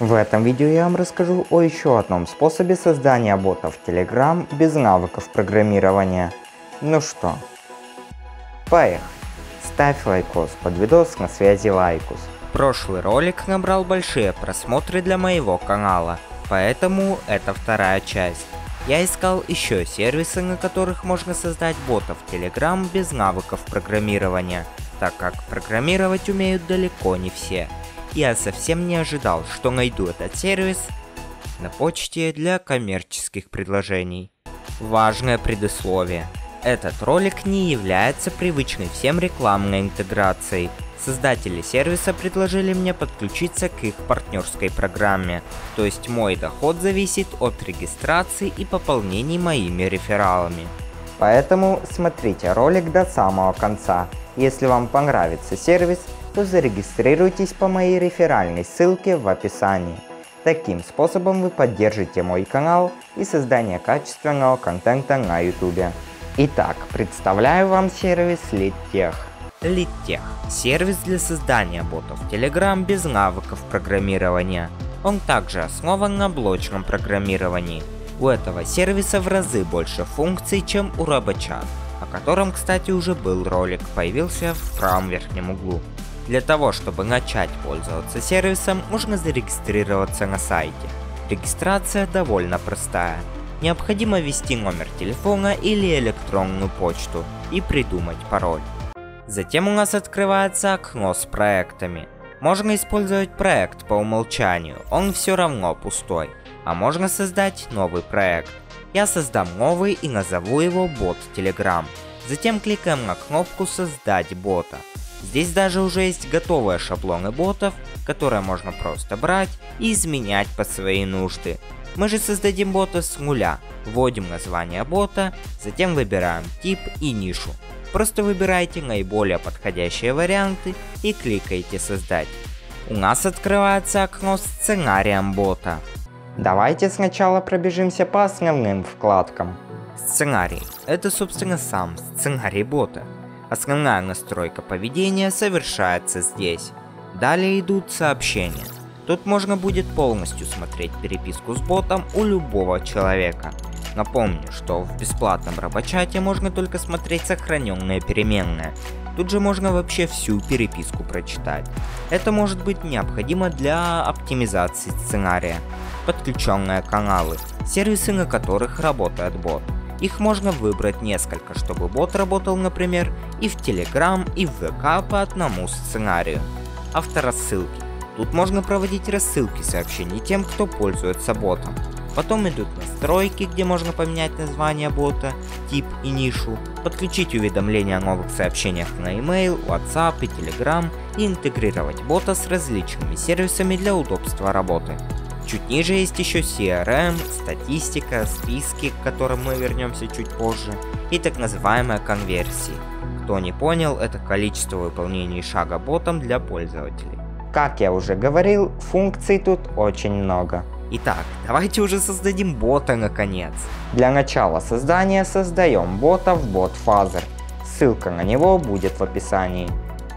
В этом видео я вам расскажу о еще одном способе создания ботов Telegram без навыков программирования. Ну что, поехали. Ставь лайкос под видос на связи лайкус. Прошлый ролик набрал большие просмотры для моего канала, поэтому это вторая часть. Я искал еще сервисы, на которых можно создать ботов Telegram без навыков программирования, так как программировать умеют далеко не все. Я совсем не ожидал, что найду этот сервис на почте для коммерческих предложений. Важное предусловие. Этот ролик не является привычной всем рекламной интеграцией. Создатели сервиса предложили мне подключиться к их партнерской программе, то есть мой доход зависит от регистрации и пополнений моими рефералами. Поэтому смотрите ролик до самого конца. Если вам понравится сервис, то зарегистрируйтесь по моей реферальной ссылке в описании. Таким способом вы поддержите мой канал и создание качественного контента на YouTube. Итак, представляю вам сервис LeadTech. LeadTech – сервис для создания ботов Telegram без навыков программирования. Он также основан на блочном программировании. У этого сервиса в разы больше функций, чем у RoboChat, о котором, кстати, уже был ролик, появился в правом верхнем углу. Для того, чтобы начать пользоваться сервисом, нужно зарегистрироваться на сайте. Регистрация довольно простая. Необходимо ввести номер телефона или электронную почту и придумать пароль. Затем у нас открывается окно с проектами. Можно использовать проект по умолчанию, он все равно пустой. А можно создать новый проект. Я создам новый и назову его бот Telegram. Затем кликаем на кнопку создать бота. Здесь даже уже есть готовые шаблоны ботов, которые можно просто брать и изменять под свои нужды. Мы же создадим бота с нуля, вводим название бота, затем выбираем тип и нишу. Просто выбирайте наиболее подходящие варианты и кликайте создать. У нас открывается окно с сценарием бота. Давайте сначала пробежимся по основным вкладкам. Сценарий – это собственно сам сценарий бота. Основная настройка поведения совершается здесь. Далее идут сообщения. Тут можно будет полностью смотреть переписку с ботом у любого человека. Напомню, что в бесплатном рабочате можно только смотреть сохраненные переменные. Тут же можно вообще всю переписку прочитать. Это может быть необходимо для оптимизации сценария. Подключенные каналы, сервисы на которых работает бот. Их можно выбрать несколько, чтобы бот работал, например, и в Telegram, и в ВК по одному сценарию. Авторассылки. Тут можно проводить рассылки сообщений тем, кто пользуется ботом. Потом идут настройки, где можно поменять название бота, тип и нишу, подключить уведомления о новых сообщениях на email, WhatsApp и Telegram и интегрировать бота с различными сервисами для удобства работы. Чуть ниже есть еще CRM, статистика, списки, к которым мы вернемся чуть позже, и так называемая конверсии. Кто не понял, это количество выполнений шага ботом для пользователей. Как я уже говорил, функций тут очень много. Итак, давайте уже создадим бота наконец. Для начала создания создаем бота в BotFuzzer. Ссылка на него будет в описании.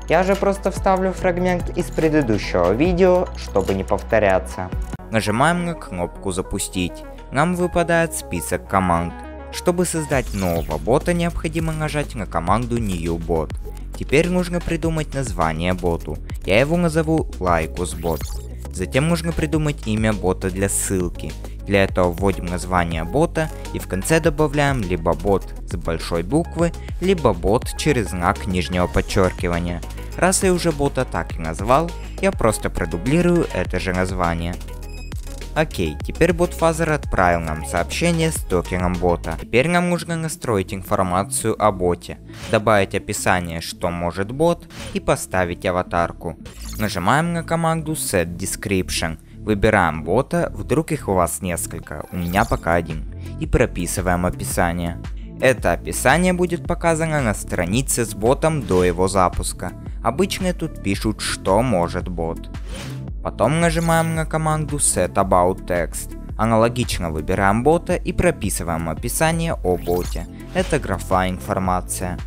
Я же просто вставлю фрагмент из предыдущего видео, чтобы не повторяться. Нажимаем на кнопку «Запустить». Нам выпадает список команд. Чтобы создать нового бота, необходимо нажать на команду New Bot. Теперь нужно придумать название боту. Я его назову LikeUsBot. Затем нужно придумать имя бота для ссылки. Для этого вводим название бота и в конце добавляем либо бот с большой буквы, либо бот через знак нижнего подчеркивания. Раз я уже бота так и назвал, я просто продублирую это же название. Окей, теперь бот-фазер отправил нам сообщение с токеном бота. Теперь нам нужно настроить информацию о боте, добавить описание, что может бот, и поставить аватарку. Нажимаем на команду Set Description, выбираем бота, вдруг их у вас несколько, у меня пока один, и прописываем описание. Это описание будет показано на странице с ботом до его запуска. Обычно тут пишут, что может бот. Потом нажимаем на команду Set About Text. Аналогично выбираем бота и прописываем описание о боте. Это графа информация.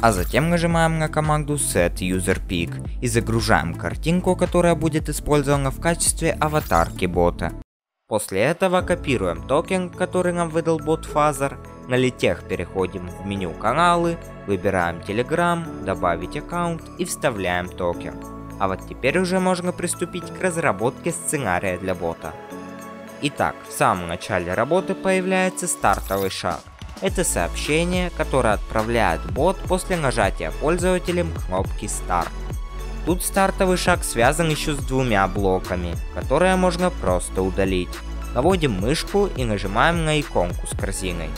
А затем нажимаем на команду Set User Pic и загружаем картинку, которая будет использована в качестве аватарки бота. После этого копируем токен, который нам выдал BotFather, на Leadtex переходим в меню каналы, выбираем Telegram, добавить аккаунт и вставляем токен. А вот теперь уже можно приступить к разработке сценария для бота. Итак, в самом начале работы появляется стартовый шаг. Это сообщение, которое отправляет бот после нажатия пользователем кнопки Start. Тут стартовый шаг связан еще с двумя блоками, которые можно просто удалить. Наводим мышку и нажимаем на иконку с корзиной.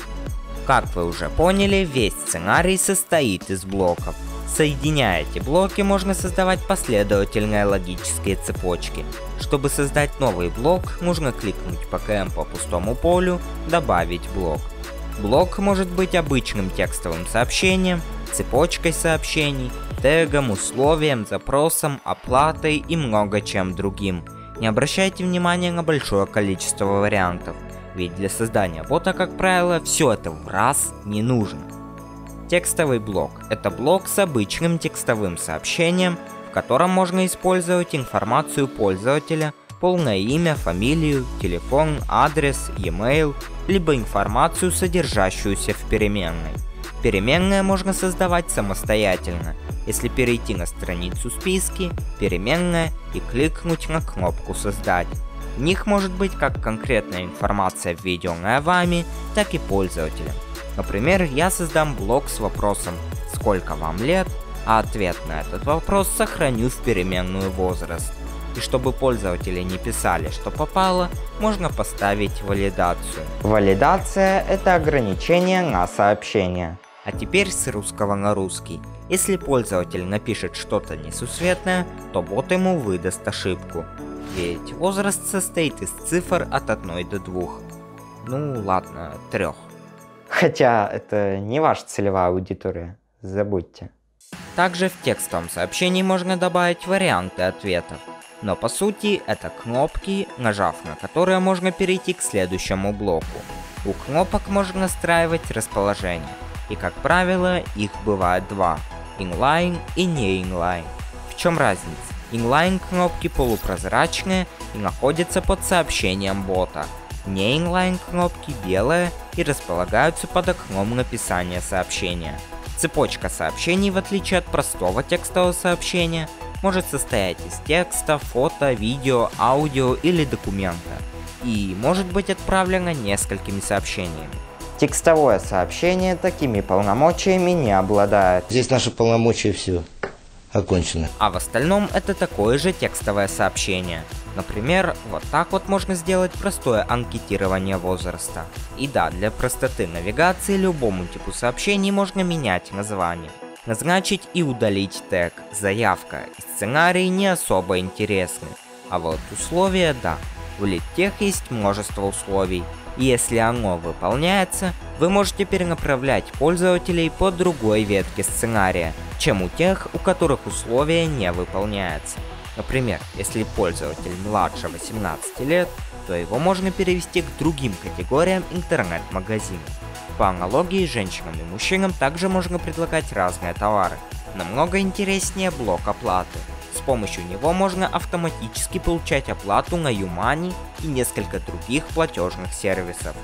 Как вы уже поняли, весь сценарий состоит из блоков. Соединяя эти блоки, можно создавать последовательные логические цепочки. Чтобы создать новый блок, нужно кликнуть по КМ по пустому полю, добавить блок. Блок может быть обычным текстовым сообщением, цепочкой сообщений, тегом, условием, запросом, оплатой и много чем другим. Не обращайте внимания на большое количество вариантов, ведь для создания бота, как правило, все это в раз не нужно. Текстовый блок – это блок с обычным текстовым сообщением, в котором можно использовать информацию пользователя – полное имя, фамилию, телефон, адрес, e-mail, либо информацию, содержащуюся в переменной. Переменные можно создавать самостоятельно, если перейти на страницу списки, переменная и кликнуть на кнопку «Создать». В них может быть как конкретная информация, введенная вами, так и пользователем. Например, я создам блок с вопросом «Сколько вам лет?», а ответ на этот вопрос сохраню в переменную возраст. И чтобы пользователи не писали, что попало, можно поставить валидацию. Валидация – это ограничение на сообщение. А теперь с русского на русский. Если пользователь напишет что-то несусветное, то бот ему выдаст ошибку. Ведь возраст состоит из цифр от 1 до 2. Ну ладно, 3. Хотя это не ваша целевая аудитория, забудьте. Также в текстовом сообщении можно добавить варианты ответов. Но по сути это кнопки, нажав на которые можно перейти к следующему блоку. У кнопок можно настраивать расположение, и как правило их бывает два – inline и не inline. В чем разница? Inline кнопки полупрозрачные и находятся под сообщением бота. Не inline кнопки белые и располагаются под окном написания сообщения. Цепочка сообщений, в отличие от простого текстового сообщения, может состоять из текста, фото, видео, аудио или документа и может быть отправлено несколькими сообщениями. Текстовое сообщение такими полномочиями не обладает. Здесь наши полномочия все окончено. А в остальном это такое же текстовое сообщение. Например, вот так вот можно сделать простое анкетирование возраста. И да, для простоты навигации любому типу сообщений можно менять название назначить и удалить тег «Заявка» и сценарий не особо интересны. А вот условия – да. В литтех есть множество условий, и если оно выполняется, вы можете перенаправлять пользователей по другой ветке сценария, чем у тех, у которых условия не выполняются. Например, если пользователь младше 18 лет, то его можно перевести к другим категориям интернет-магазина. По аналогии, женщинам и мужчинам также можно предлагать разные товары. Намного интереснее блок оплаты. С помощью него можно автоматически получать оплату на Юмани и несколько других платежных сервисов.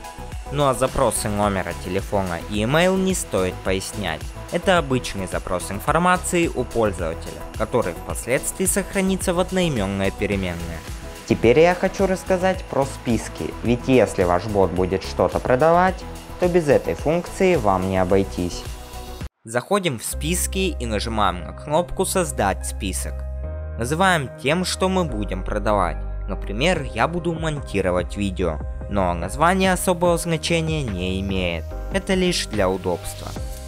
Ну а запросы номера телефона и email не стоит пояснять. Это обычный запрос информации у пользователя, который впоследствии сохранится в одноименное переменное. Теперь я хочу рассказать про списки, ведь если ваш бот будет что-то продавать, то без этой функции вам не обойтись. Заходим в списки и нажимаем на кнопку «Создать список». Называем тем, что мы будем продавать. Например, я буду монтировать видео, но название особого значения не имеет. Это лишь для удобства.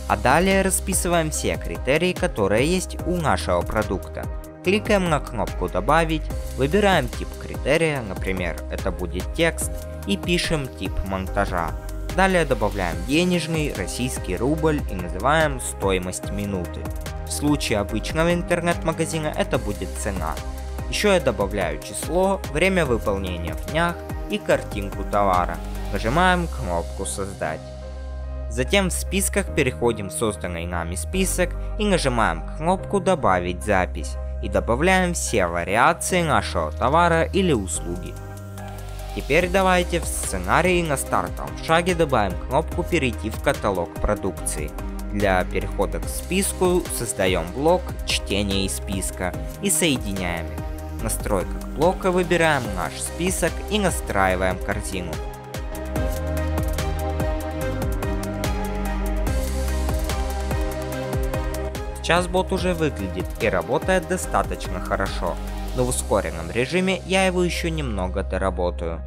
А далее расписываем все критерии, которые есть у нашего продукта. Кликаем на кнопку «Добавить», выбираем тип критерия, например, это будет текст, и пишем тип монтажа. Далее добавляем денежный, российский рубль и называем стоимость минуты. В случае обычного интернет-магазина это будет цена. Еще я добавляю число, время выполнения в днях и картинку товара. Нажимаем кнопку создать. Затем в списках переходим в созданный нами список и нажимаем кнопку «Добавить запись» и добавляем все вариации нашего товара или услуги. Теперь давайте в сценарии на стартовом шаге добавим кнопку «Перейти в каталог продукции». Для перехода к списку создаем блок «Чтение из списка» и соединяем их. В настройках блока выбираем наш список и настраиваем корзину. Сейчас бот уже выглядит и работает достаточно хорошо, но в ускоренном режиме я его еще немного доработаю.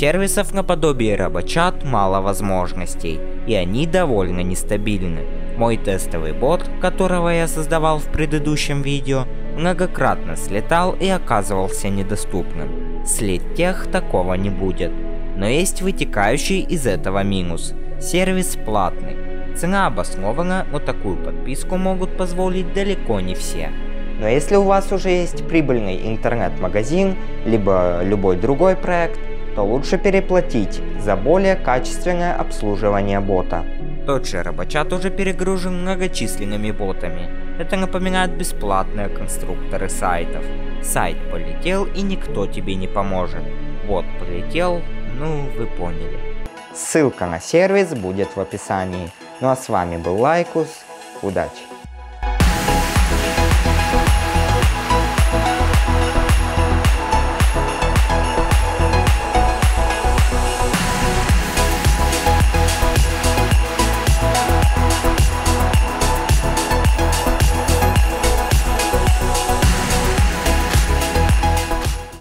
Сервисов наподобие RoboChat мало возможностей, и они довольно нестабильны. Мой тестовый бот, которого я создавал в предыдущем видео, многократно слетал и оказывался недоступным. След тех такого не будет. Но есть вытекающий из этого минус. Сервис платный. Цена обоснована, но такую подписку могут позволить далеко не все. Но если у вас уже есть прибыльный интернет-магазин, либо любой другой проект, то лучше переплатить за более качественное обслуживание бота. Тот же Робочат уже перегружен многочисленными ботами. Это напоминает бесплатные конструкторы сайтов. Сайт полетел и никто тебе не поможет. Бот полетел, ну вы поняли. Ссылка на сервис будет в описании. Ну а с вами был Лайкус. Удачи!